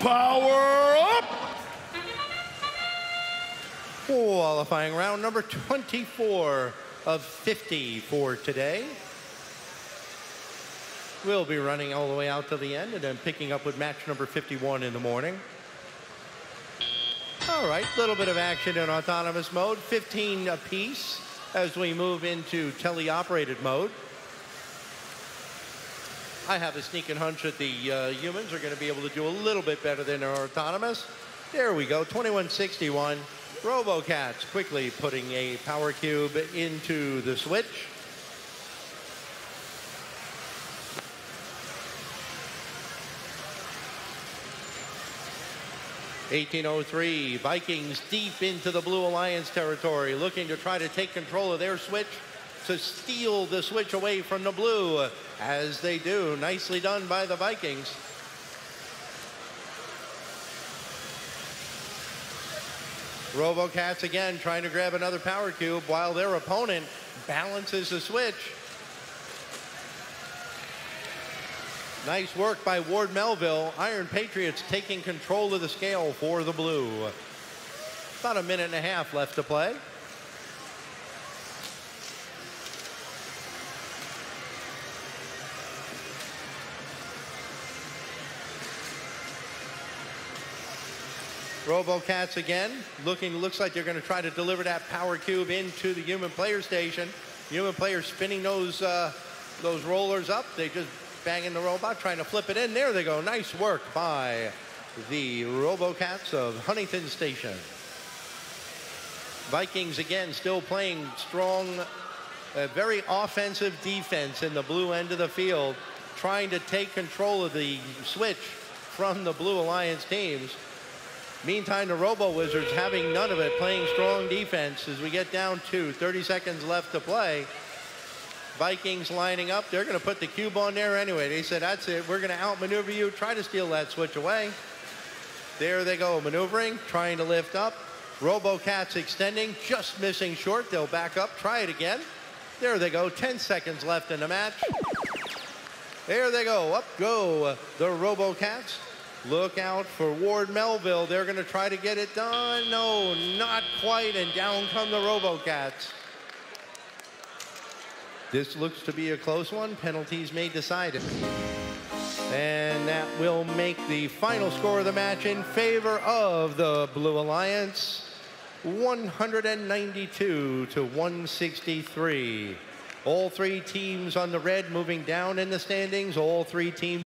Power up! Qualifying round number 24 of 50 for today. We'll be running all the way out to the end and then picking up with match number 51 in the morning. All right, little bit of action in autonomous mode, 15 apiece as we move into teleoperated mode. I have a sneaking hunch that the uh, humans are going to be able to do a little bit better than our autonomous. There we go, 2161. RoboCats quickly putting a power cube into the switch. Eighteen oh three, Vikings deep into the Blue Alliance territory, looking to try to take control of their switch to steal the switch away from the blue as they do. Nicely done by the Vikings. RoboCats again trying to grab another power cube while their opponent balances the switch. Nice work by Ward Melville. Iron Patriots taking control of the scale for the blue. About a minute and a half left to play. RoboCats again, looking, looks like they're going to try to deliver that power cube into the human player station. Human player spinning those, uh, those rollers up. They just banging the robot, trying to flip it in. There they go. Nice work by the RoboCats of Huntington Station. Vikings again still playing strong, uh, very offensive defense in the blue end of the field, trying to take control of the switch from the Blue Alliance teams. Meantime, the Robo Wizards having none of it, playing strong defense as we get down to 30 seconds left to play. Vikings lining up. They're going to put the cube on there anyway. They said, that's it. We're going to outmaneuver you. Try to steal that switch away. There they go, maneuvering, trying to lift up. RoboCats extending, just missing short. They'll back up, try it again. There they go, 10 seconds left in the match. There they go, up go the RoboCats. Look out for Ward Melville. They're going to try to get it done. No, not quite. And down come the RoboCats. This looks to be a close one. Penalties may decide it. And that will make the final score of the match in favor of the Blue Alliance. 192 to 163. All three teams on the red moving down in the standings. All three teams